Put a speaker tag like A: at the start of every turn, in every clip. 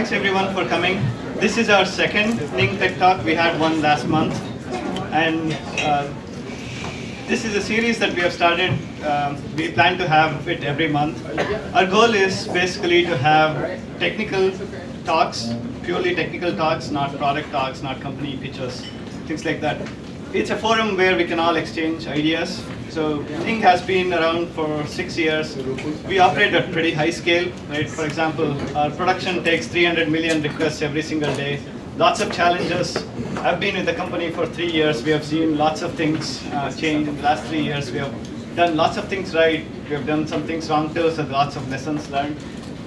A: thanks everyone for coming. This is our second Ning Tech Talk. We had one last month. And uh, this is a series that we have started. Um, we plan to have it every month. Our goal is basically to have technical talks, purely technical talks, not product talks, not company pitches, things like that. It's a forum where we can all exchange ideas. So Ning has been around for six years. We operate at pretty high scale, right? For example, our production takes 300 million requests every single day. Lots of challenges. I've been with the company for three years. We have seen lots of things uh, change in the last three years. We have done lots of things right. We have done some things wrong too, so lots of lessons learned.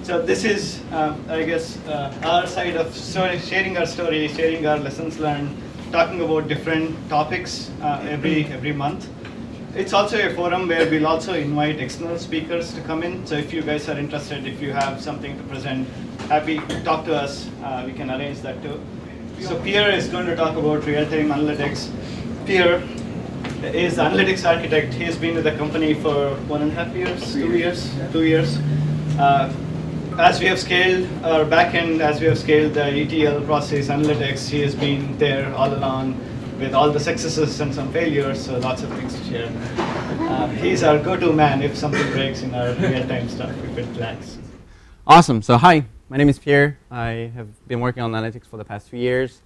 A: So this is, uh, I guess, uh, our side of story, sharing our story, sharing our lessons learned, talking about different topics uh, every every month. It's also a forum where we'll also invite external speakers to come in. So if you guys are interested, if you have something to present, happy to talk to us. Uh, we can arrange that too. So Pierre is going to talk about real-time analytics. Pierre is the analytics architect. He's been with the company for one and a half years, two years, two years. Uh, as we have scaled our backend, as we have scaled the ETL process analytics, he has been there all along with all the successes and some failures, so lots of things to share. Uh, he's our go-to man if something breaks in our real-time stuff, if it lags.
B: Awesome. So hi, my name is Pierre. I have been working on analytics for the past few years.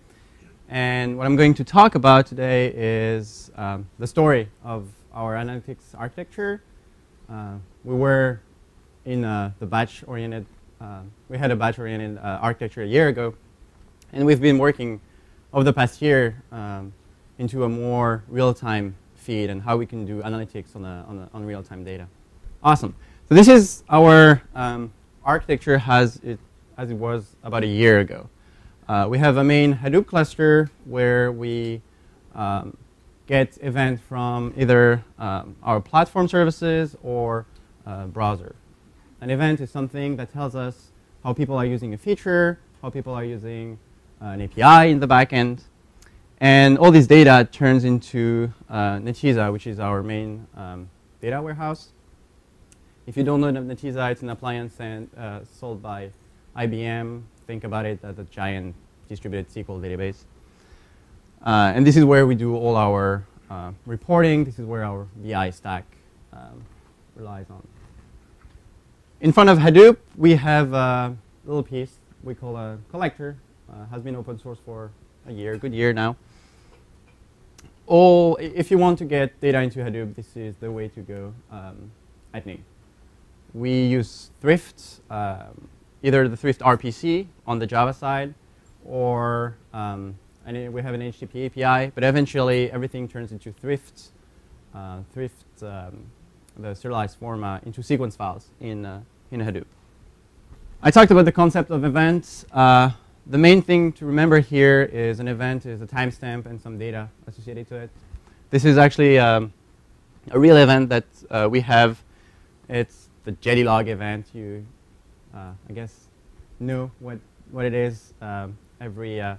B: And what I'm going to talk about today is um, the story of our analytics architecture. Uh, we were in uh, the batch-oriented, uh, we had a batch-oriented uh, architecture a year ago. And we've been working over the past year um, into a more real-time feed and how we can do analytics on, a, on, a, on real-time data. Awesome. So this is our um, architecture as it, as it was about a year ago. Uh, we have a main Hadoop cluster where we um, get events from either um, our platform services or uh, browser. An event is something that tells us how people are using a feature, how people are using uh, an API in the backend. And all this data turns into uh, Netezza, which is our main um, data warehouse. If you don't know Netezza, it's an appliance and, uh, sold by IBM think about it as a giant distributed SQL database. Uh, and this is where we do all our uh, reporting. This is where our BI stack um, relies on. In front of Hadoop, we have a little piece we call a collector. Uh, has been open source for a year, good year now. All, if you want to get data into Hadoop, this is the way to go um, at Ning. We use Thrift, um, either the Thrift RPC on the Java side, or um, and we have an HTTP API, but eventually everything turns into Thrift, uh, Thrift, um, the serialized format into sequence files in, uh, in Hadoop. I talked about the concept of events. Uh, the main thing to remember here is an event is a timestamp and some data associated to it. This is actually um, a real event that uh, we have. It's the Jetty log event. You uh, I guess, know what, what it is. Um, every, uh,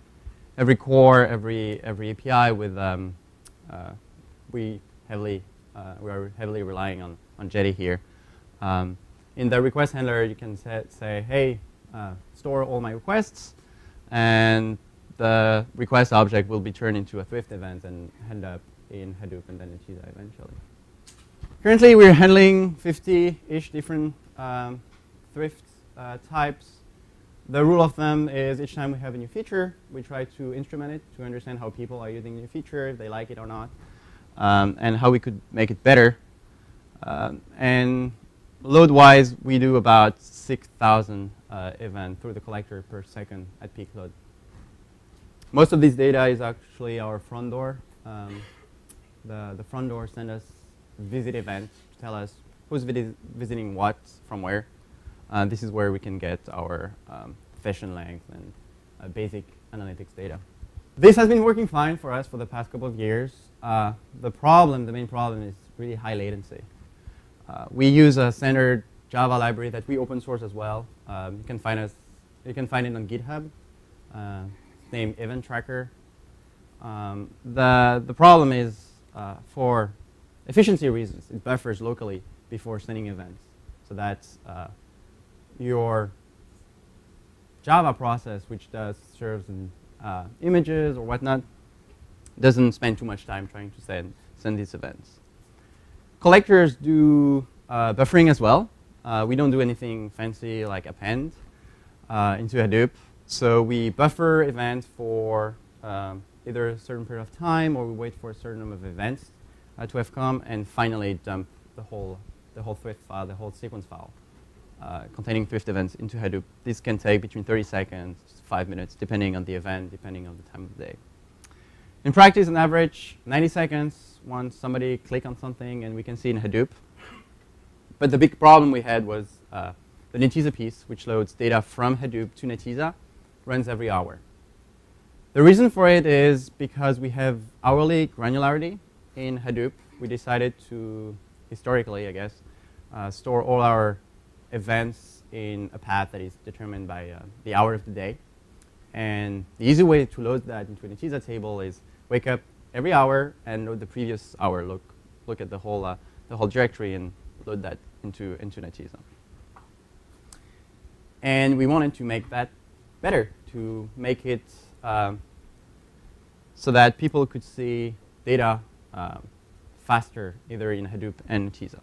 B: every core, every, every API with, um, uh, we heavily, uh, we are heavily relying on, on Jetty here. Um, in the request handler, you can set, say, hey, uh, store all my requests, and the request object will be turned into a Thrift event and end up in Hadoop and then in Netezza eventually. Currently, we're handling 50-ish different um, Thrift uh, types. The rule of thumb is each time we have a new feature, we try to instrument it to understand how people are using the new feature, if they like it or not, um, and how we could make it better. Um, and load-wise, we do about 6,000 uh, events through the collector per second at peak load. Most of this data is actually our front door. Um, the, the front door sends us visit events to tell us who's visiting what from where. Uh, this is where we can get our um, session length and uh, basic analytics data. This has been working fine for us for the past couple of years. Uh, the problem, the main problem is really high latency. Uh, we use a standard Java library that we open source as well. Um, you can find us, you can find it on GitHub. Uh, named Event Tracker. Um, the, the problem is uh, for efficiency reasons, it buffers locally before sending events. So that's your Java process, which does serves in uh, images or whatnot, doesn't spend too much time trying to send, send these events. Collectors do uh, buffering as well. Uh, we don't do anything fancy like append uh, into Hadoop. So we buffer events for um, either a certain period of time or we wait for a certain number of events uh, to have come and finally dump the whole, the whole Thrift file, the whole sequence file uh, containing Thrift events into Hadoop. This can take between 30 seconds, to five minutes, depending on the event, depending on the time of the day. In practice, on average, 90 seconds once somebody click on something and we can see in Hadoop. But the big problem we had was uh, the Netezza piece, which loads data from Hadoop to Netezza, runs every hour. The reason for it is because we have hourly granularity in Hadoop. We decided to, historically, I guess, uh, store all our events in a path that is determined by uh, the hour of the day. And the easy way to load that into a Netezza table is wake up every hour and load the previous hour. Look, look at the whole, uh, the whole directory and load that into, into. And we wanted to make that better, to make it um, so that people could see data um, faster, either in Hadoop and Netezza.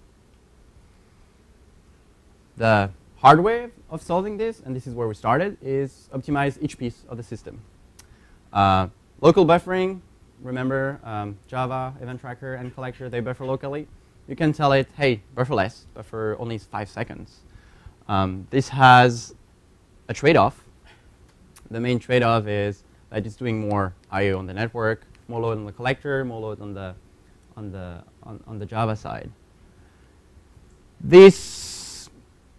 B: The hard way of solving this, and this is where we started, is optimize each piece of the system. Uh, local buffering, remember um, Java, event tracker, and collector, they buffer locally. You can tell it, hey, buffer less, buffer only five seconds. Um, this has a trade-off. The main trade-off is that it's doing more I/O on the network, more load on the collector, more load on the on the on, on the Java side. This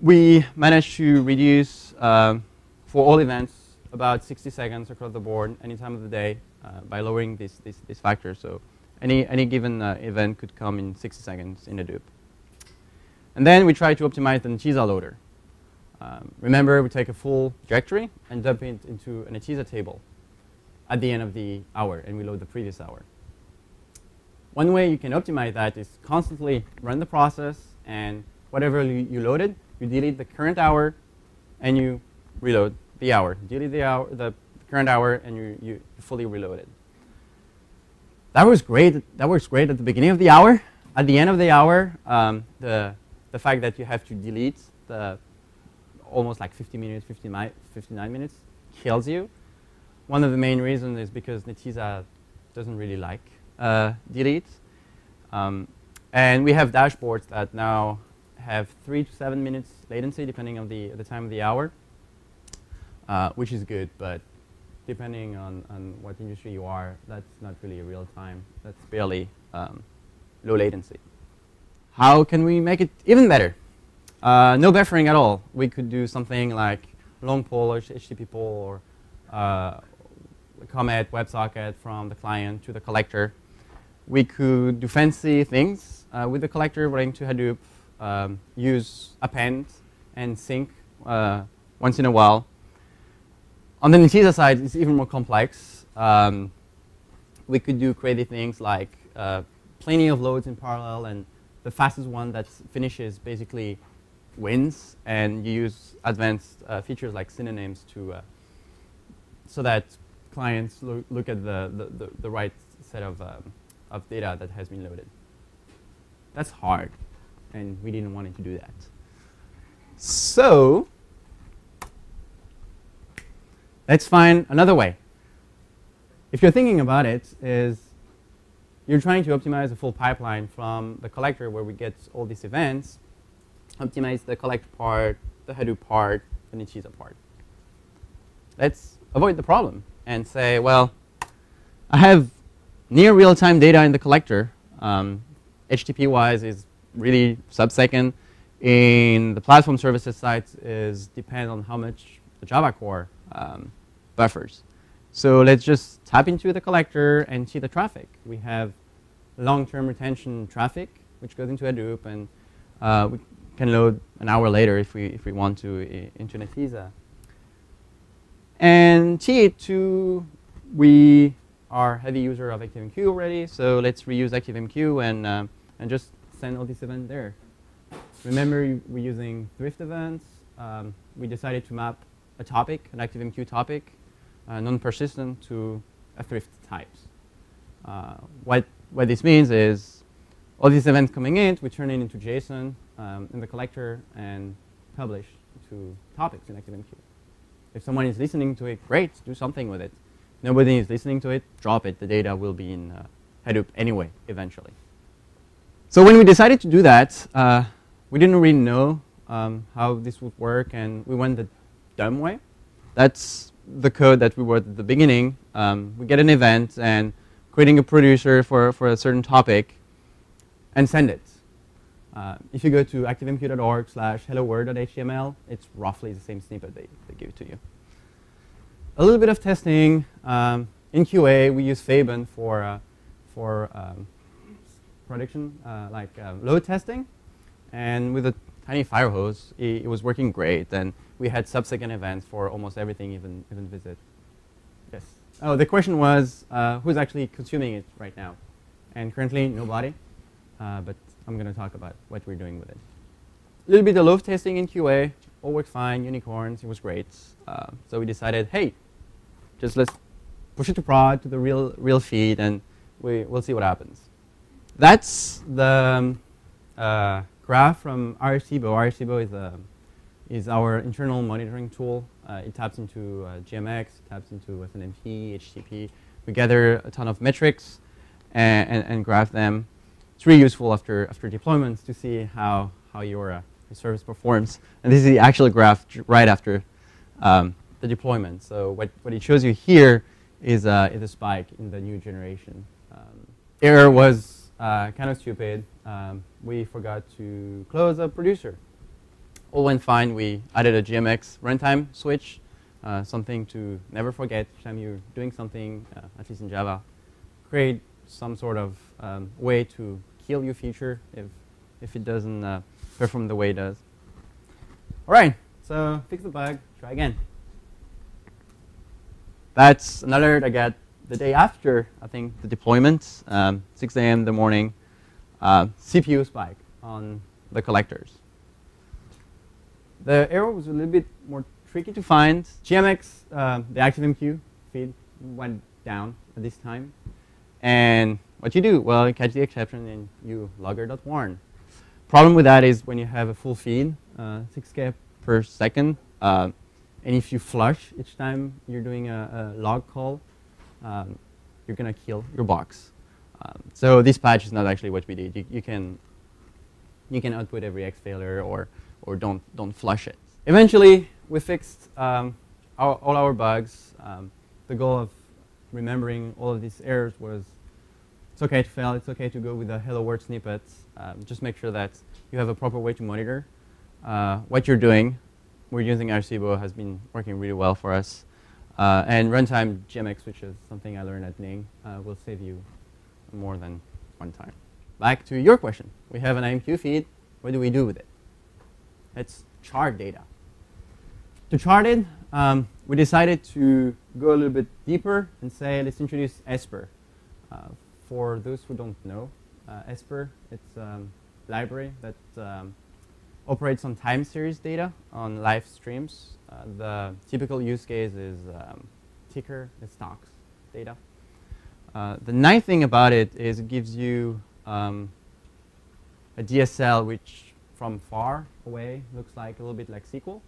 B: we managed to reduce um, for all events about 60 seconds across the board, any time of the day, uh, by lowering this, this, this factor. So any, any given uh, event could come in 60 seconds in Hadoop. And then we try to optimize the Netezza loader. Um, remember, we take a full directory and dump it into an Netezza table at the end of the hour, and we load the previous hour. One way you can optimize that is constantly run the process, and whatever you, you loaded, you delete the current hour, and you reload the hour. Delete the hour, the current hour, and you, you fully reload it. That was great. That works great at the beginning of the hour. At the end of the hour, um, the the fact that you have to delete the almost like 50 minutes, 59 minutes kills you. One of the main reasons is because Netezza doesn't really like uh, delete. Um, and we have dashboards that now have three to seven minutes latency depending on the, the time of the hour, uh, which is good, but depending on, on what industry you are, that's not really real time. That's barely um, low latency. How can we make it even better? Uh, no buffering at all. We could do something like long poll or HTTP poll or uh, WebSocket from the client to the collector. We could do fancy things uh, with the collector running to Hadoop, um, use append and sync uh, once in a while. On the Netezza side, it's even more complex. Um, we could do crazy things like uh, plenty of loads in parallel, and the fastest one that finishes basically wins. And you use advanced uh, features like synonyms to uh, so that clients lo look at the, the, the, the, right set of, um, of data that has been loaded. That's hard, and we didn't want it to do that. So let's find another way. If you're thinking about it, is you're trying to optimize the full pipeline from the collector where we get all these events, optimize the collector part, the Hadoop part, the Netezza part. Let's avoid the problem and say, well, I have near real-time data in the collector. Um, HTTP-wise is really sub-second. In the platform services side is depend on how much the Java core um, buffers. So let's just tap into the collector and see the traffic. We have long-term retention traffic, which goes into Hadoop, and uh, we can load an hour later if we, if we want to into Netezza. And T2, we are heavy user of ActiveMQ already, so let's reuse ActiveMQ and, um, and just send all these events there. Remember, we're using Thrift events. Um, we decided to map a topic, an ActiveMQ topic, uh, non-persistent to a thrift types. Uh, what, what this means is all these events coming in, we turn it into JSON um, in the collector and publish to topics in ActiveMQ. If someone is listening to it, great, do something with it. Nobody is listening to it, drop it. The data will be in uh, Hadoop anyway, eventually. So when we decided to do that, uh, we didn't really know um, how this would work, and we went the dumb way. That's the code that we wrote at the beginning. Um, we get an event and creating a producer for, for a certain topic and send it. Uh, if you go to activemq.org slash helloworld.html, it's roughly the same snippet they, they give to you. A little bit of testing. Um, in QA, we use Faban for, uh, for um, production, uh, like uh, load testing. And with a tiny fire hose, it, it was working great. And we had sub-second events for almost everything, even, even visit. Yes. Oh, the question was, uh, who's actually consuming it right now? And currently, nobody. Uh, but I'm going to talk about what we're doing with it. A little bit of load testing in QA. All worked fine. Unicorns. It was great. Uh, so we decided, hey, just let's push it to prod to the real real feed, and we we'll see what happens. That's the um, uh, graph from Arecibo. Arecibo is a is our internal monitoring tool. Uh, it taps into uh, JMX, taps into SNMP, HTTP. We gather a ton of metrics and, and, and, graph them. It's really useful after, after deployments to see how, how your, uh, your service performs. And this is the actual graph right after um, the deployment. So what, what it shows you here is, uh, is a spike in the new generation. Um, error was uh, kind of stupid. Um, we forgot to close a producer all went fine. We added a JMX runtime switch, uh, something to never forget each time you're doing something, uh, at least in Java. Create some sort of um, way to kill your feature if, if it doesn't uh, perform the way it does. All right, so fix the bug, try again. That's an alert I got the day after, I think, the deployment, um, 6 a.m. in the morning, uh, CPU spike on the collectors. The error was a little bit more tricky to find. JMX, uh, the ActiveMQ feed went down at this time. And what you do? Well, you catch the exception and you logger.warn. Problem with that is when you have a full feed, uh, 6K per second, uh, and if you flush each time you're doing a, a log call, um, you're going to kill your box. Um, so this patch is not actually what we did. You, you, can, you can output every X failure or or don't, don't flush it. Eventually, we fixed um, our, all our bugs. Um, the goal of remembering all of these errors was it's okay to fail, it's okay to go with the hello world snippets. Um, just make sure that you have a proper way to monitor uh, what you're doing. We're using Arecibo, has been working really well for us. Uh, and runtime JMX, which is something I learned at Ning, uh, will save you more than one time. Back to your question. We have an IMQ feed. What do we do with it? Let's chart data. To chart it, um, we decided to go a little bit deeper and say, let's introduce Esper. Uh, for those who don't know, uh, Esper, it's a library that um, operates on time series data on live streams. Uh, the typical use case is um, ticker and stocks data. Uh, the nice thing about it is it gives you um, a DSL which from far away looks like a little bit like SQL.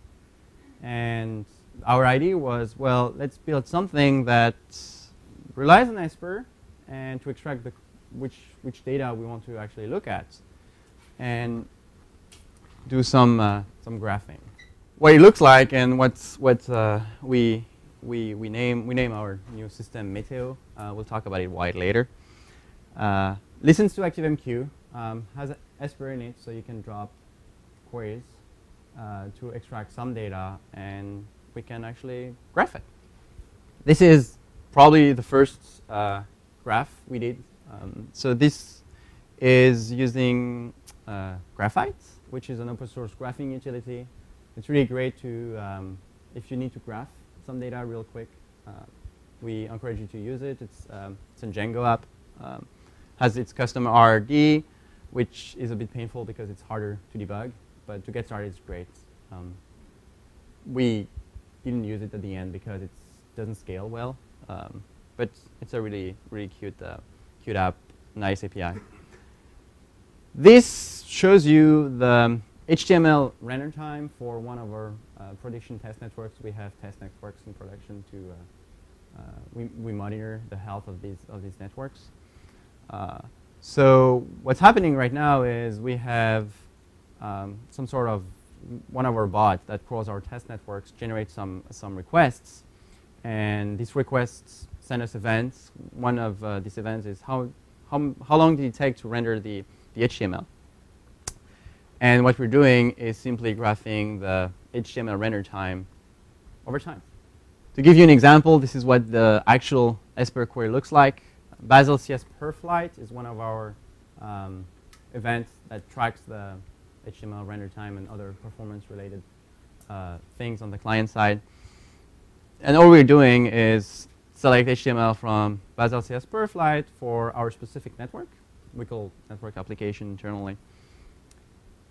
B: And our idea was, well, let's build something that relies on Esper and to extract the which, which data we want to actually look at and do some, uh, some graphing. What it looks like and what's, what uh, we, we, we, name, we name our new system Meteo. Uh, we'll talk about it wide later. Uh, listens to ActiveMQ, um, has Esper in it, so you can drop queries uh, to extract some data, and we can actually graph it. This is probably the first uh, graph we did. Um, so this is using uh, Graphite, which is an open source graphing utility. It's really great to, um, if you need to graph some data real quick, uh, we encourage you to use it. It's, um, it's a Django app. Um, has its custom RRD, which is a bit painful because it's harder to debug but to get started, it's great. Um, we didn't use it at the end because it doesn't scale well. Um, but it's a really, really cute, uh, cute app, nice API. This shows you the HTML render time for one of our uh, production test networks. We have test networks in production to uh, uh, we, we monitor the health of these of these networks. Uh, so what's happening right now is we have um, some sort of one of our bots that crawls our test networks generates some some requests, and these requests send us events. One of uh, these events is how how how long did it take to render the the HTML. And what we're doing is simply graphing the HTML render time over time. To give you an example, this is what the actual Esper query looks like. Bazel CS per flight is one of our um, events that tracks the HTML render time and other performance-related uh, things on the client side. And all we're doing is select HTML from CS per flight for our specific network. We call network application internally.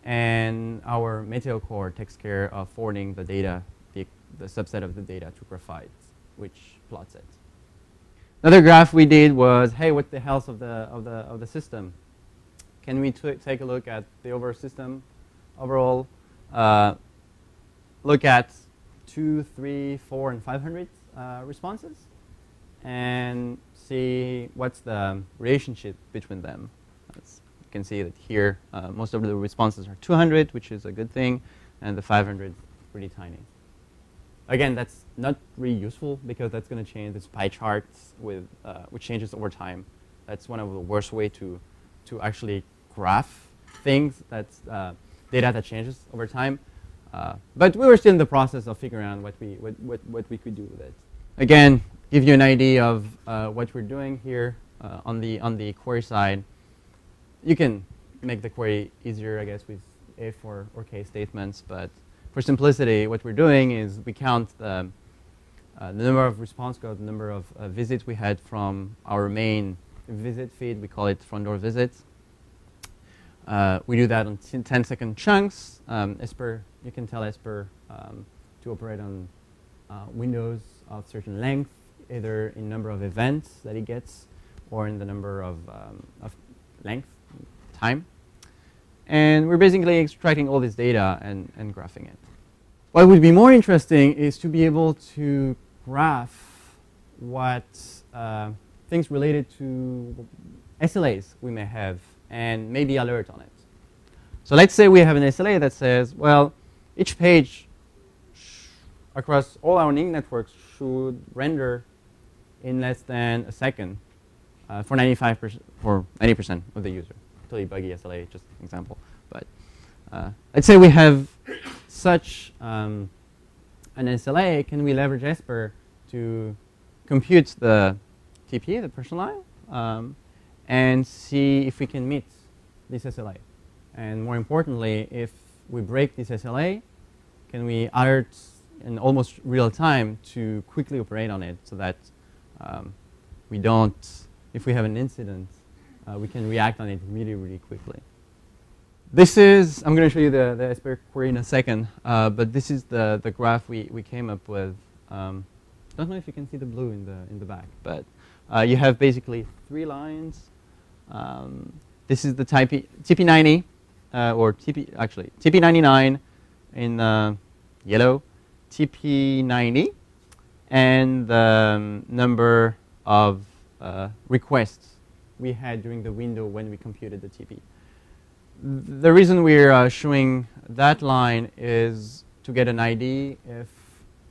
B: And our Meteo core takes care of forwarding the data, the, the subset of the data to Graphite, which plots it. Another graph we did was, hey, what's the health of the, of the, of the system? Can we take a look at the overall system overall? Uh, look at two, three, four, and 500 uh, responses and see what's the relationship between them. As you can see that here, uh, most of the responses are 200, which is a good thing, and the 500 pretty tiny. Again, that's not really useful because that's going to change this pie chart with, uh, which changes over time. That's one of the worst way to, to actually graph things, that's uh, data that changes over time. Uh, but we were still in the process of figuring out what we, what, what, what we could do with it. Again, give you an idea of uh, what we're doing here uh, on the on the query side. You can make the query easier, I guess, with if or, or case statements. But for simplicity, what we're doing is we count the, uh, the number of response codes, the number of uh, visits we had from our main visit feed. We call it front door visits. Uh, we do that on 10 second chunks. Um, Esper, you can tell Esper um, to operate on uh, windows of certain length either in number of events that it gets or in the number of, um, of length, time. And we're basically extracting all this data and, and graphing it. What would be more interesting is to be able to graph what uh, things related to SLAs we may have and maybe alert on it. So let's say we have an SLA that says, well, each page across all our Ning networks should render in less than a second uh, for 95% for 90% of the user. Totally buggy SLA, just an example. But uh, let's say we have such um, an SLA, can we leverage Esper to compute the TP, the personal line, um, and see if we can meet this SLA? And more importantly, if we break this SLA, can we alert in almost real time to quickly operate on it so that um, we don't, if we have an incident, uh, we can react on it really, really quickly. This is, I'm going to show you the, the query in a second, uh, but this is the, the graph we, we came up with. Um, don't know if you can see the blue in the, in the back, but uh, you have basically three lines. Um, this is the TP, TP90, uh, or TP, actually, TP99 in uh, yellow, TP90 and the um, number of uh, requests we had during the window when we computed the TP. The reason we're uh, showing that line is to get an ID if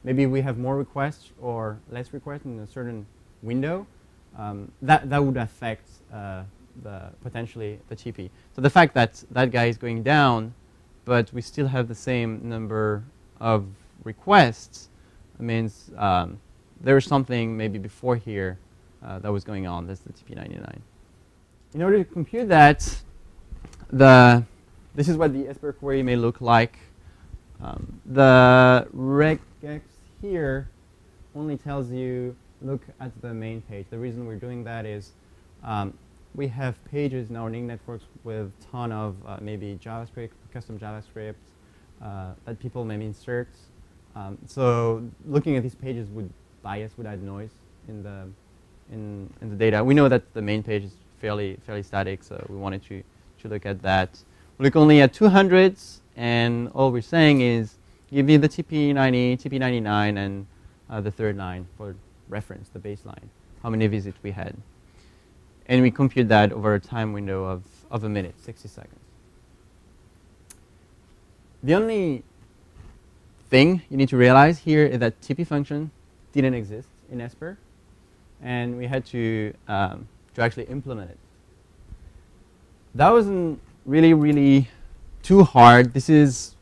B: maybe we have more requests or less requests in a certain window. Um, that, that would affect uh, the potentially the TP. So the fact that that guy is going down, but we still have the same number of requests means um, there was something maybe before here uh, that was going on. That's the TP99. In order to compute that, the this is what the Esper query may look like. Um, the regex here only tells you look at the main page. The reason we're doing that is um, we have pages in our Ning networks with ton of uh, maybe JavaScript, custom JavaScript uh, that people may insert Um, so looking at these pages would bias, would add noise in the, in, in the data. We know that the main page is fairly, fairly static, so we wanted to, to look at that. We look only at 200s, and all we're saying is give me the TP90, TP99, and uh, the third line for reference, the baseline, how many visits we had. And we compute that over a time window of, of a minute, 60 seconds. The only thing you need to realize here is that TP function didn't exist in Esper, and we had to, um, to actually implement it. That wasn't really, really too hard. This is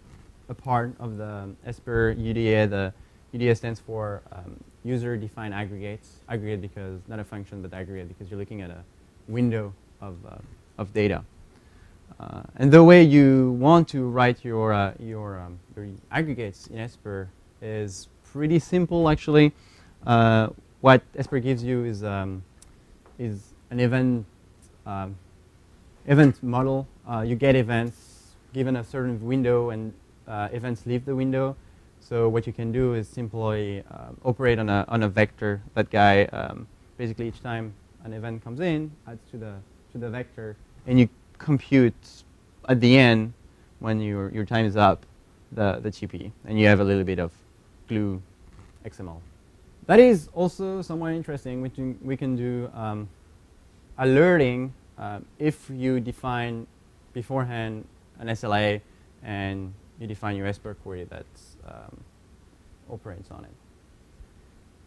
B: a part of the Esper UDA. The UDA stands for um, user-defined aggregates. Aggregate because not a function, but aggregate because you're looking at a window of, uh, of data. Uh, and the way you want to write your, uh, your, um, your, aggregates in Esper is pretty simple, actually. What Esper gives you is, um, is an event, um, event model. You get events given a certain window, and events leave the window. So what you can do is simply operate on a, on a vector. That guy, um, basically each time an event comes in, adds to the, to the vector, and you compute at the end when your, your time is up the, the TP, and you have a little bit of glue XML. That is also somewhat interesting. We, do, we can do um, alerting uh, if you define beforehand an SLA and you define your Esper query that um, operates on it.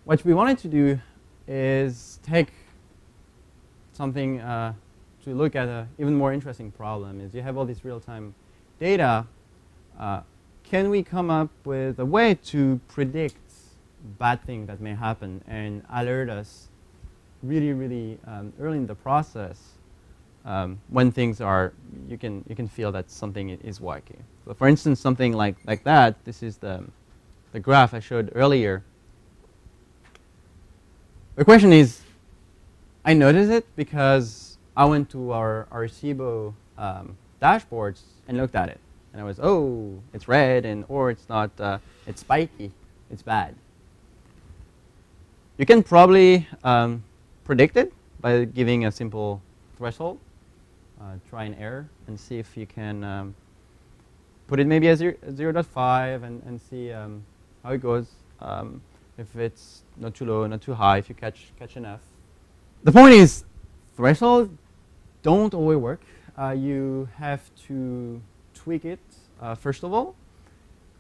B: What we wanted to do is take something uh, to look at an even more interesting problem is you have all this real-time data. Uh, can we come up with a way to predict bad things that may happen and alert us really, really um, early in the process um, when things are, you can, you can feel that something is wacky. So for instance, something like, like that, this is the, the graph I showed earlier. The question is, I noticed it because I went to our Arecibo um, dashboards and looked at it. And I was, oh, it's red, and or it's not, uh, it's spiky, it's bad. You can probably um, predict it by giving a simple threshold. Uh, try an error and see if you can um, put it maybe as 0, 0 0.5 and, and see um, how it goes. Um, if it's not too low, not too high, if you catch, catch enough the point is, thresholds don't always work. Uh, you have to tweak it, uh, first of all.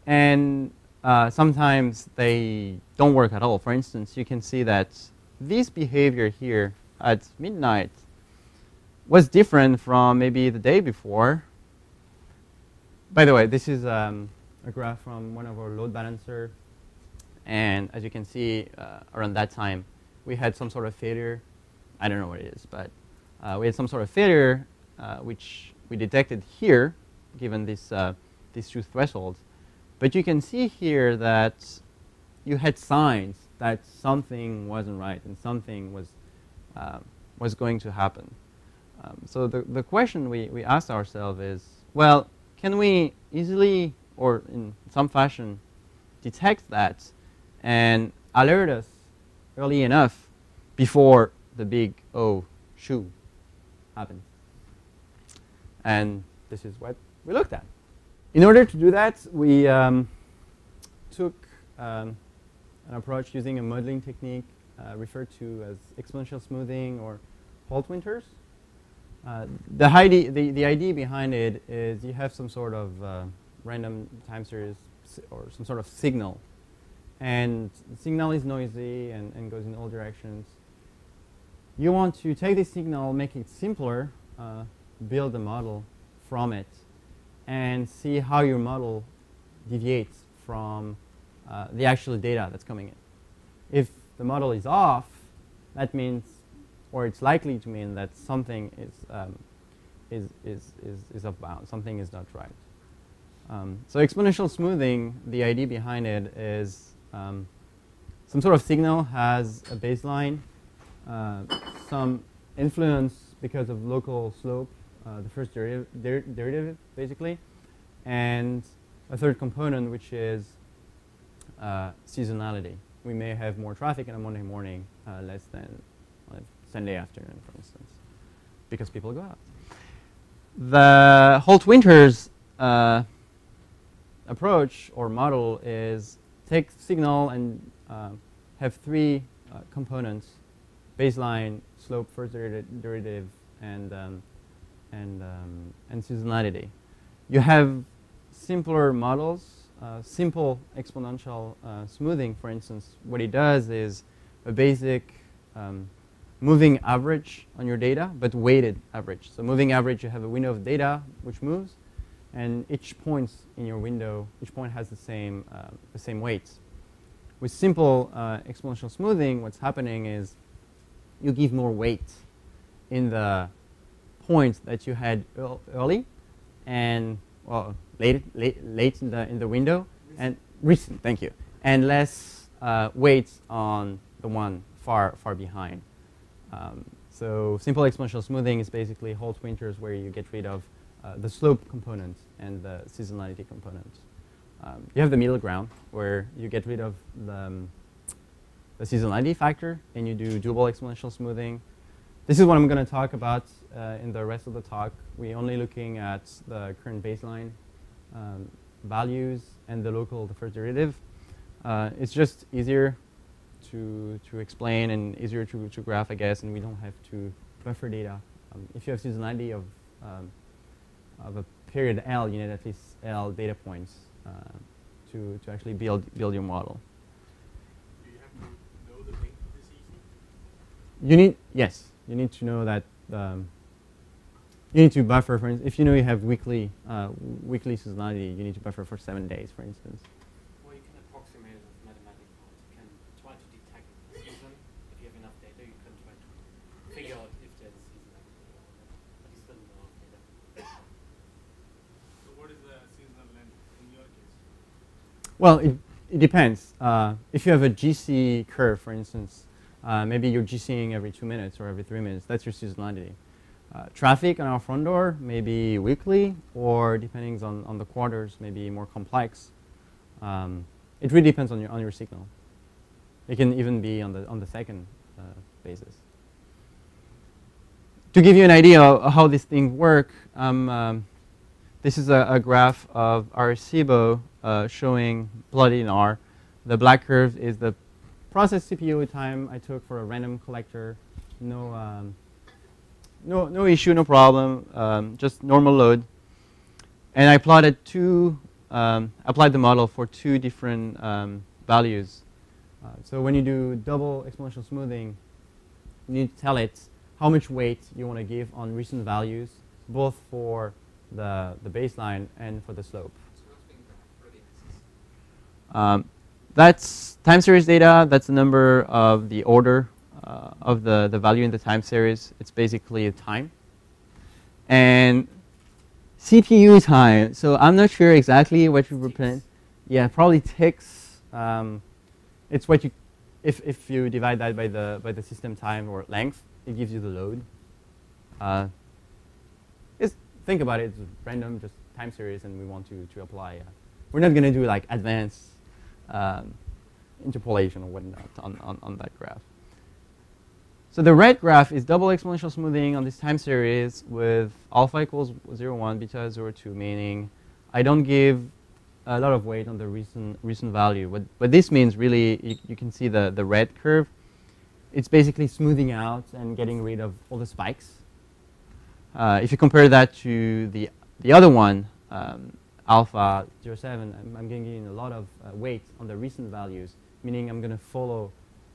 B: And uh, sometimes they don't work at all. For instance, you can see that this behavior here at midnight was different from maybe the day before. By the way, this is um, a graph from one of our load balancer. And as you can see, uh, around that time, we had some sort of failure I don't know what it is, but uh, we had some sort of failure uh, which we detected here, given this, uh, these two thresholds. But you can see here that you had signs that something wasn't right and something was, uh, was going to happen. Um, so the, the question we, we asked ourselves is, well, can we easily or in some fashion detect that and alert us early enough before the big O shoe happens. And this is what we looked at. In order to do that, we um, took um, an approach using a modeling technique uh, referred to as exponential smoothing or Holt Winters. Uh, the, idea, the, the, idea behind it is you have some sort of uh, random time series or some sort of signal. And the signal is noisy and, and goes in all directions you want to take this signal, make it simpler, uh, build a model from it, and see how your model deviates from uh, the actual data that's coming in. If the model is off, that means, or it's likely to mean that something is, um, is, is, is, is off bound, something is not right. Um, so exponential smoothing, the idea behind it is um, some sort of signal has a baseline some influence because of local slope, uh, the first derivative, der derivative, basically, and a third component, which is uh, seasonality. We may have more traffic on a Monday morning, uh, less than a Sunday afternoon, for instance, because people go out. The Holt Winters uh, approach or model is take signal and uh, have three uh, components, baseline, slope, first derivative, and, um, and, um, and seasonality. You have simpler models, uh, simple exponential uh, smoothing, for instance, what it does is a basic um, moving average on your data, but weighted average. So moving average, you have a window of data which moves, and each point in your window, each point has the same, uh, the same weights. With simple uh, exponential smoothing, what's happening is you give more weight in the points that you had early and well, late, late, late in the in the window recent. and recent. Thank you, and less uh, weight on the one far far behind. Um, so simple exponential smoothing is basically Holt Winters where you get rid of uh, the slope component and the seasonality component. Um, you have the middle ground where you get rid of the, um, the seasonality factor and you do double exponential smoothing. This is what I'm going to talk about uh, in the rest of the talk. We're only looking at the current baseline um, values and the local, the first derivative. Uh, it's just easier to, to explain and easier to, to graph, I guess, and we don't have to buffer data. Um, if you have seasonality of, um, of a period L, you need at least L data points uh, to, to actually build, build your model.
C: Do you have to know the length of the season?
B: You need, yes, you need to know that um, you need to buffer, for instance, if you know you have weekly, uh, weekly seasonality, you need to buffer for seven days, for instance. Well, you can approximate it
C: with mathematical models. You can try to detect the season. If you have enough data, you can try to figure out if there's a seasonality or at least a lot data.
D: So what is the seasonal length in your case?
B: Well, it, it depends. Uh, if you have a GC curve, for instance, uh, maybe you're GCing every two minutes or every three minutes. That's your seasonality. Uh, traffic on our front door maybe weekly, or depending on, on the quarters, maybe more complex. Um, it really depends on your on your signal. It can even be on the on the second uh, basis. To give you an idea of how these things work, um, um, this is a, a graph of Arecibo uh, showing plotted in R. The black curve is the process CPU time I took for a random collector. No, um, no, no issue, no problem, um, just normal load. And I plotted two, um, applied the model for two different um, values. Uh, so when you do double exponential smoothing, you need to tell it how much weight you want to give on recent values, both for the, the baseline and for the slope. Um, that's time series data. That's the number of the order uh, of the, the value in the time series. It's basically a time. And CPU time. So I'm not sure exactly what you represent. Yeah, probably ticks. Um, it's what you, if, if you divide that by the, by the system time or length, it gives you the load. Uh, think about it, it's random, just time series, and we want to, to apply. Uh, we're not going to do like advanced um, interpolation or whatnot on, on, on that graph. So the red graph is double exponential smoothing on this time series with alpha equals 0, 1, beta 0, 2, meaning I don't give a lot of weight on the recent, recent value. What, what this means really, you, can see the, the red curve. It's basically smoothing out and getting rid of all the spikes. Uh, if you compare that to the, the other one, um, alpha 07, I'm, I'm getting a lot of uh, weight on the recent values, meaning I'm going to follow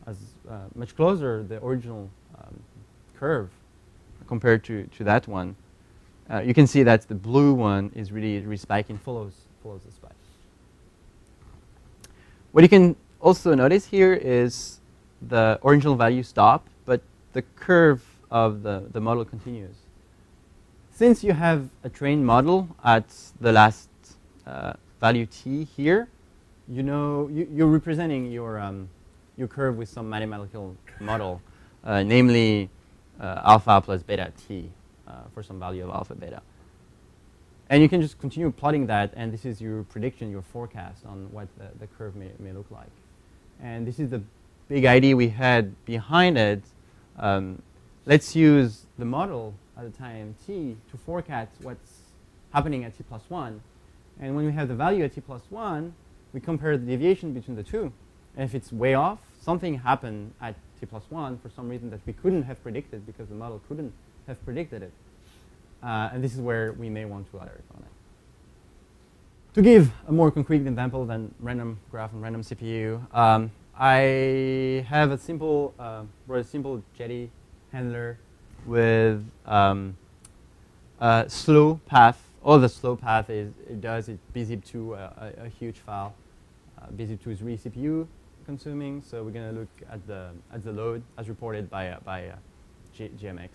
B: as uh, much closer the original um, curve compared to, to that one. Uh, you can see that the blue one is really respiking, follows, follows the spike. What you can also notice here is the original value stop, but the curve of the, the model continues. Since you have a trained model at the last uh, value t here, you know you, are representing your um, your curve with some mathematical model, uh, namely uh, alpha plus beta t uh, for some value of alpha beta. and you can just continue plotting that, and this is your prediction, your forecast on what the, the curve may, may look like. And this is the big idea we had behind it. Um, let's use the model at the time t to forecast what's happening at t plus 1. And when we have the value at t plus 1, we compare the deviation between the two. And if it's way off, something happened at t plus 1 for some reason that we couldn't have predicted because the model couldn't have predicted it. Uh, and this is where we may want to alert on it. To give a more concrete example than random graph and random CPU, um, I have a simple, uh, a simple Jetty handler with um, a slow path. All the slow path is it does it bzip2 a, a, a huge file. Uh, bzip2 is really CPU consuming, so we're going to look at the at the load as reported by uh, by uh, JMX,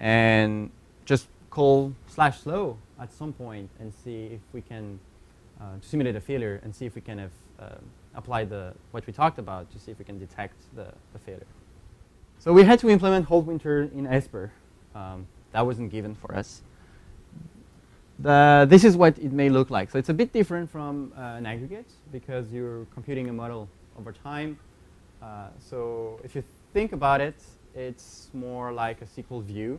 B: and just call slash slow at some point and see if we can uh, simulate a failure and see if we can have uh, apply the what we talked about to see if we can detect the, the failure. So we had to implement Holt Winter in Esper. Um, that wasn't given for us. The, this is what it may look like. So it's a bit different from uh, an aggregate because you're computing a model over time. Uh, so if you think about it, it's more like a SQL view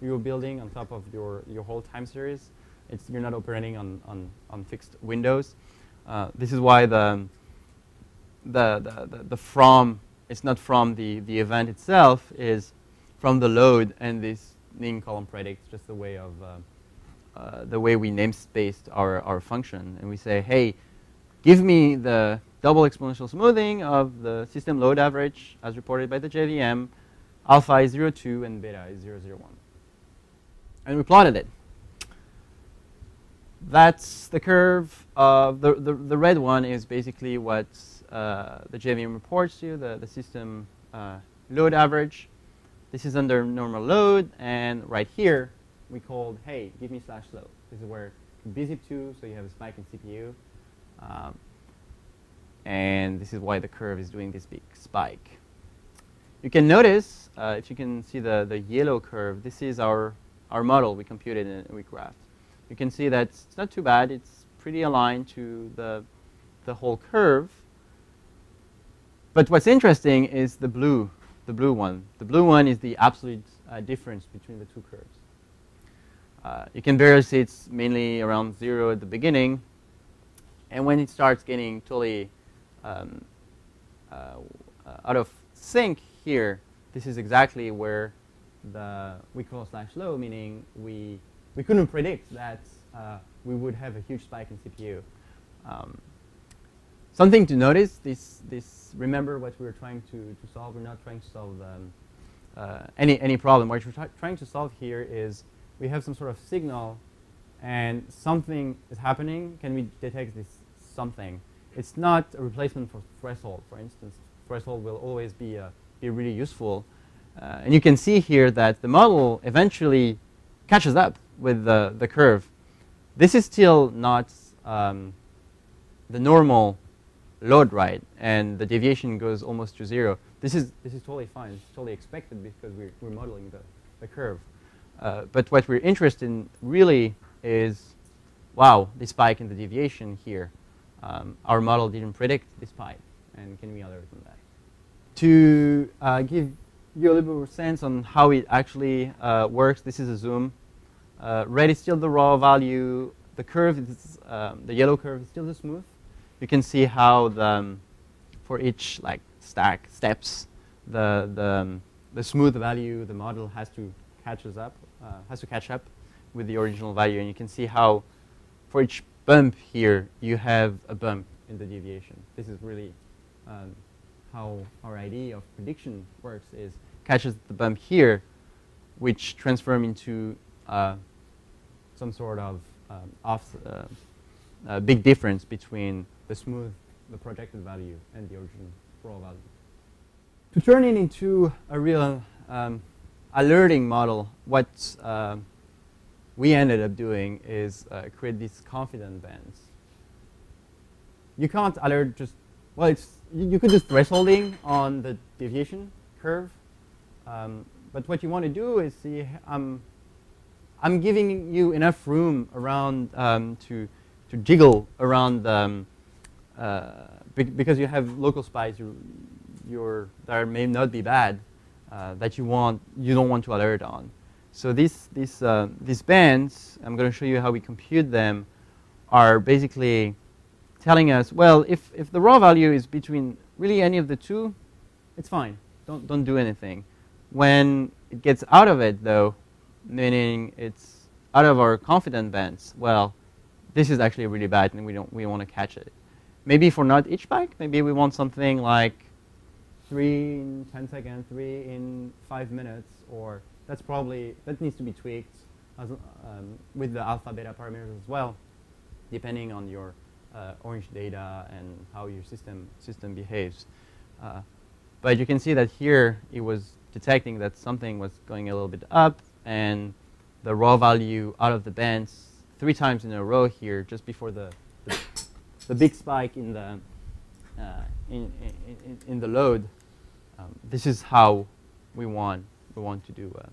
B: you're building on top of your, your whole time series. It's, you're not operating on, on, on fixed windows. Uh, this is why the, the, the, the, from it's not from the, the event itself, is from the load and this name column predict, just the way of uh, the way we namespaced our, our function. And we say, hey, give me the double exponential smoothing of the system load average as reported by the JVM. Alpha is 0.2 and beta is 0.01. And we plotted it. That's the curve. Of the, the, the red one is basically what uh, the JVM reports to you, the, the system uh, load average. This is under normal load, and right here, we called, hey, give me slash load. This is where bzip2, so you have a spike in CPU. Um, and this is why the curve is doing this big spike. You can notice, uh, if you can see the, the yellow curve, this is our, our model we computed and we graphed. You can see that it's not too bad. It's pretty aligned to the, the whole curve. But what's interesting is the blue, the blue one. The blue one is the absolute uh, difference between the two curves. Uh, you can barely see it's mainly around zero at the beginning. And when it starts getting totally um, uh, out of sync here, this is exactly where the we call slash low, meaning we, we couldn't predict that uh, we would have a huge spike in CPU. Um, Something to notice, this, this, remember what we were trying to, to solve. We're not trying to solve um, uh, any, any problem. What we're trying to solve here is we have some sort of signal and something is happening. Can we detect this something? It's not a replacement for threshold, for instance. Threshold will always be, uh, be really useful. Uh, and you can see here that the model eventually catches up with the, the curve. This is still not um, the normal load right, and the deviation goes almost to zero. This is, this is totally fine. It's totally expected because we're, we're modeling the, the curve. Uh, but what we're interested in really is, wow, this spike in the deviation here. Um, our model didn't predict this spike, and can we alert on that? To uh, give you a little more sense on how it actually uh, works, this is a zoom. Uh, red is still the raw value. The curve, is, um, the yellow curve is still the smooth you can see how the, um, for each like stack steps, the, the, um, the smooth value, the model has to catch us up, uh, has to catch up with the original value. And you can see how for each bump here, you have a bump in the deviation. This is really um, how our idea of prediction works is catches the bump here, which transform into uh, some sort of um, off, uh, big difference between the smooth, the projected value, and the original raw value. To turn it into a real um, alerting model, what uh, we ended up doing is uh, create these confident bands. You can't alert just, well, it's, you, you could do thresholding on the deviation curve, um, but what you want to do is see, um, I'm giving you enough room around um, to, to jiggle around um, uh, bec- because you have local spikes you, your, that may not be bad uh, that you want you don't want to alert on. So these these uh, these bands, I'm going to show you how we compute them, are basically telling us well if if the raw value is between really any of the two, it's fine. Don't don't do anything. When it gets out of it though, meaning it's out of our confident bands, well, this is actually really bad and we don't we want to catch it. Maybe for not each bike, maybe we want something like three in 10 seconds, three in five minutes, or that's probably, that needs to be tweaked as, um, with the alpha beta parameters as well, depending on your uh, orange data and how your system, system behaves. Uh, but you can see that here it was detecting that something was going a little bit up and the raw value out of the bands three times in a row here just before the, the, the big spike in the, uh, in, in, in, the load. Um, this is how we want, we want to do. Uh.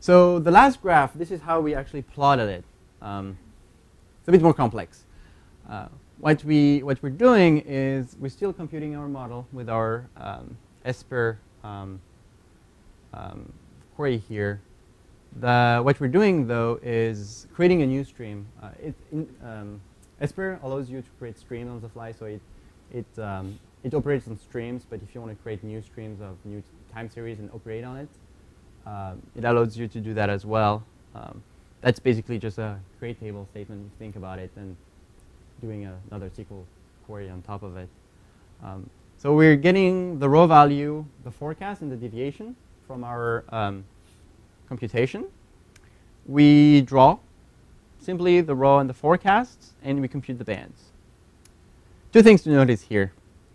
B: So the last graph, this is how we actually plotted it. Um, it's a bit more complex. Uh, what, we, what we're doing is we're still computing our model with our um, Esper um, um, query here. The, what we're doing, though, is creating a new stream. Uh, it, in, um, Esper allows you to create streams on the fly, so it, it, it operates on streams, but if you want to create new streams of new time series and operate on it, uh, it allows you to do that as well. Um, that's basically just a create table statement, you think about it, and doing a, another SQL query on top of it. Um, so we're getting the raw value, the forecast, and the deviation from our um, computation. We draw simply the raw and the forecasts, and we compute the bands. Two things to notice here.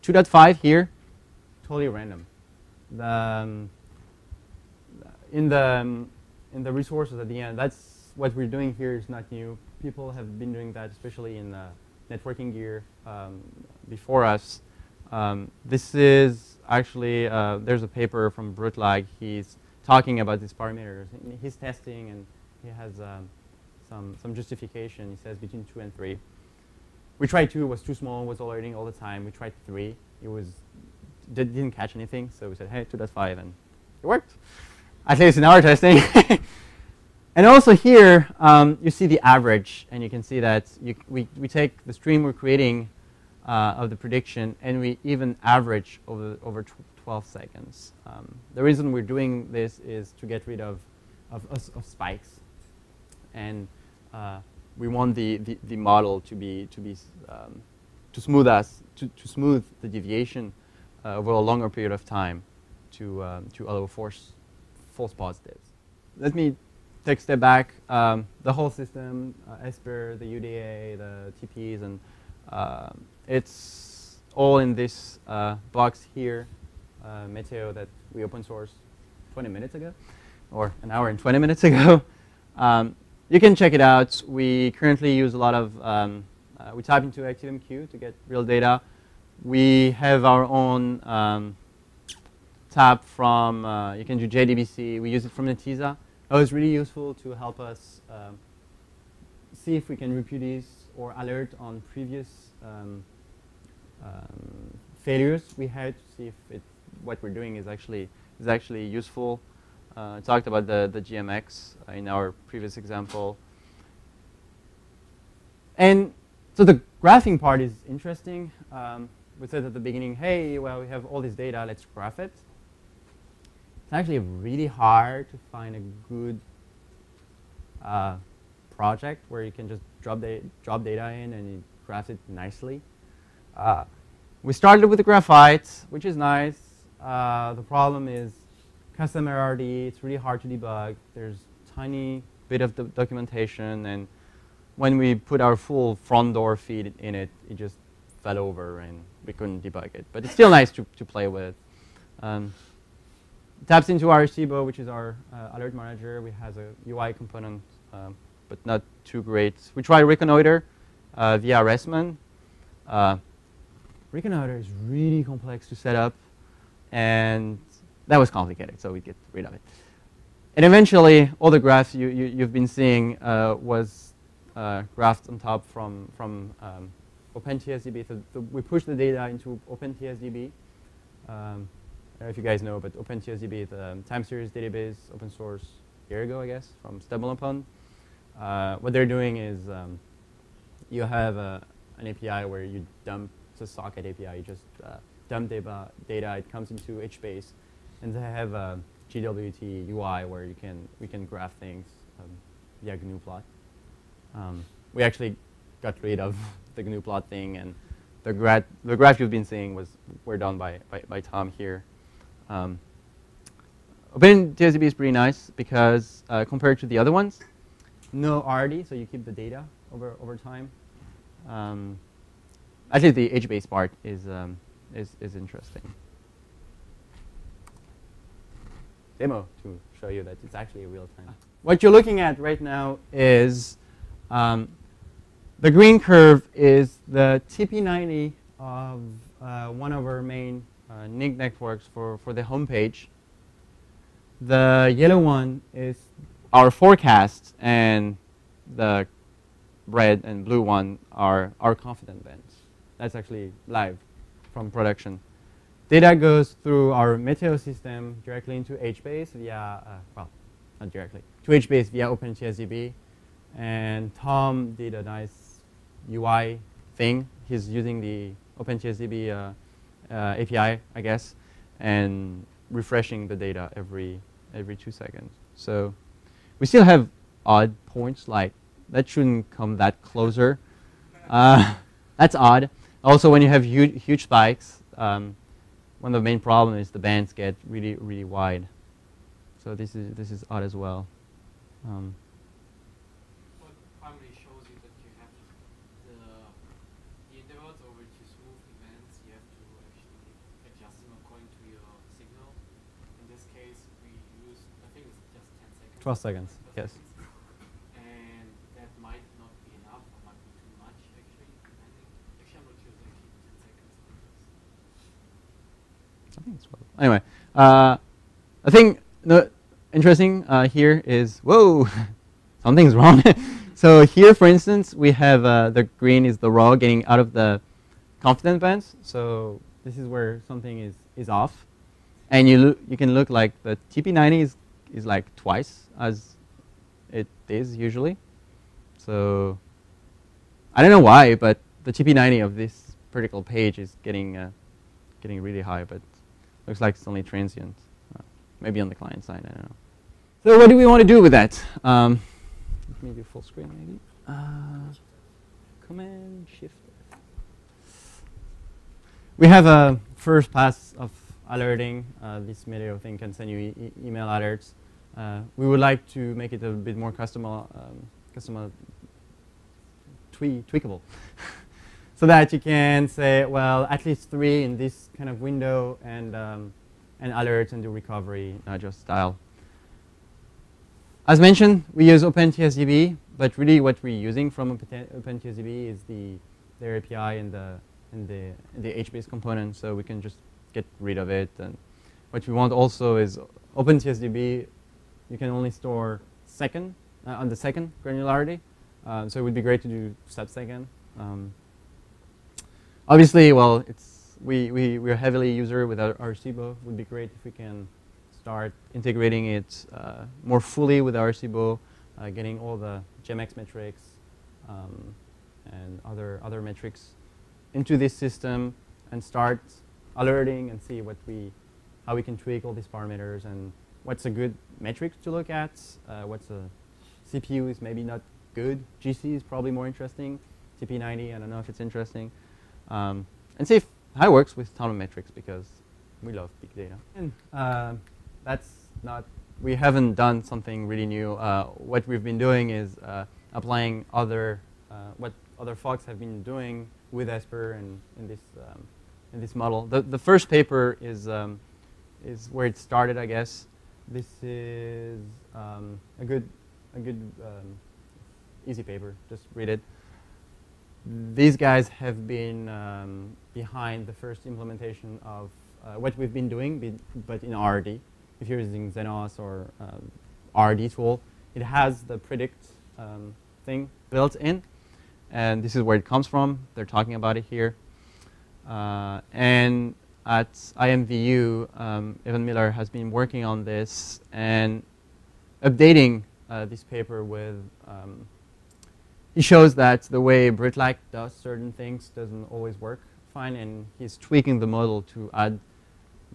B: 2.5 here, totally random. The, um, in, the, um, in the resources at the end, that's what we're doing here is not new. People have been doing that, especially in the networking gear um, before us. Um, this is actually, uh, there's a paper from Brutlag. He's talking about these parameters. He's testing and he has um, some, some justification. He says between 2 and 3. We tried 2, it was too small, it was alerting all the time. We tried 3, it was did, didn't catch anything. So we said, hey, 2.5, and it worked. At least in our testing. and also here, um, you see the average. And you can see that you, we, we take the stream we're creating uh, of the prediction, and we even average over, over 12 seconds. Um, the reason we're doing this is to get rid of, of, of spikes. And uh, we want the, the, the, model to be, to, be um, to smooth us, to, to smooth the deviation uh, over a longer period of time to, um, to allow force, false positives. Let me take a step back. Um, the whole system, uh, Esper, the UDA, the TPs, and uh, it's all in this uh, box here, uh, Meteo that we open sourced 20 minutes ago, or an hour and 20 minutes ago. You can check it out. We currently use a lot of, um, uh, we type into ActiveMQ to get real data. We have our own um, tab from, uh, you can do JDBC. We use it from Netezza. It was really useful to help us um, see if we can reproduce or alert on previous um, um, failures we had to see if it, what we're doing is actually is actually useful. Uh, I talked about the, the JMX in our previous example. And so the graphing part is interesting. Um, we said at the beginning, hey, well, we have all this data, let's graph it. It's actually really hard to find a good uh, project where you can just drop, da drop data in and it graphs it nicely. Uh, we started with the graphite, which is nice. Uh, the problem is custom RRD. It's really hard to debug. There's tiny bit of the documentation, and when we put our full front door feed in it, it just fell over and we couldn't debug it. But it's still nice to, to play with. Um, taps into Arecibo, which is our uh, alert manager. We has a UI component, um, but not too great. We try Reconnoiter uh, via RESTman. Uh, Reconnoiter is really complex to set up, and that was complicated, so we get rid of it. and eventually, all the graphs you, you, have been seeing uh, was uh, graphed on top from, from um, OpenTSDB. So, so, we push the data into OpenTSDB. Um, I don't know if you guys know, but OpenTSDB is a time series database, open source, a year ago, I guess, from StumbleUpon. Uh, what they're doing is um, you have a, an API where you dump the socket API. You just uh, dump data, data, it comes into HBase, and they have a GWT UI where you can we can graph things um, via GNU plot. Um, we actually got rid of the GNU plot thing, and the, gra the graph you've been seeing was were done by, by, by Tom here. Um, OpenTSDB is pretty nice because uh, compared to the other ones, no RRD, so you keep the data over over time. Um, actually, the HBase part is um, is is interesting. Demo to show you that it's actually real time. What you're looking at right now is um, the green curve is the TP90 of uh, one of our main uh, Ning networks for, for the home page. The yellow one is our forecast, and the red and blue one are our confident bands. That's actually live from production. Data goes through our Meteo system directly into HBase via, uh, well, not directly, to HBase via OpenTSDB. And Tom did a nice UI thing. He's using the OpenTSDB uh, uh, API, I guess, and refreshing the data every every two seconds. So we still have odd points like that shouldn't come that closer. Uh, that's odd. Also, when you have huge, huge spikes, um, one of the main problems is the bands get really, really wide. So this is odd as well. What
C: primarily shows you that you have the inverts over which you smooth bands, you have to actually adjust them according to your signal. In
B: this is odd as well. Um, Twelve seconds. Yes.
C: And that might not be enough, or might be too much actually. Actually, I'm not sure
B: I think it's twelve. Anyway, uh, I think the interesting uh, here is whoa, something's wrong. so here, for instance, we have uh, the green is the raw getting out of the confident bands. So this is where something is is off, and you you can look like the TP90 is is like twice as it is usually. So I don't know why, but the TP90 of this particular page is getting uh, getting really high, but looks like it's only transient. Uh, maybe on the client side, I don't know. So what do we want to do with that? Um, let me do full screen maybe. Uh, command Shift. We have a first pass of alerting. Uh, this Meteo thing can send you e email alerts. Uh, we would like to make it a bit more customer, um, customer twe tweakable. so that you can say, well, at least three in this kind of window and, um, and alerts and do recovery, not just style. As mentioned, we use OpenTSDB, but really what we're using from OpenTSDB is the, their API and the, and the, the HBase component, so we can just get rid of it. And what we want also is OpenTSDB you can only store second uh, on the second granularity. Uh, so it would be great to do step second. Um, obviously, well, it's we, we, we're heavily user with our Arecibo. It would be great if we can start integrating it uh, more fully with Arecibo, uh, getting all the JMX metrics um, and other, other metrics into this system and start alerting and see what we, how we can tweak all these parameters and what's a good metric to look at, uh, what's a CPU is maybe not good, GC is probably more interesting, TP90, I don't know if it's interesting, um, and see if, how it works with ton metrics because we love big data. And uh, that's not, we haven't done something really new. Uh, what we've been doing is uh, applying other, uh, what other folks have been doing with Esper and in this, um, in this model. The, the first paper is, um, is where it started, I guess. This is um, a good, a good um, easy paper. Just read it. These guys have been um, behind the first implementation of uh, what we've been doing, but in RRD. If you're using Zenoss or um, RRDtool. It has the predict um, thing built in, and this is where it comes from. They're talking about it here. Uh, and at IMVU, um, Evan Miller has been working on this and updating uh, this paper with. He shows that the way Brutlag does certain things doesn't always work fine, and he's tweaking the model to add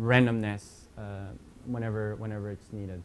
B: randomness uh, whenever whenever it's needed.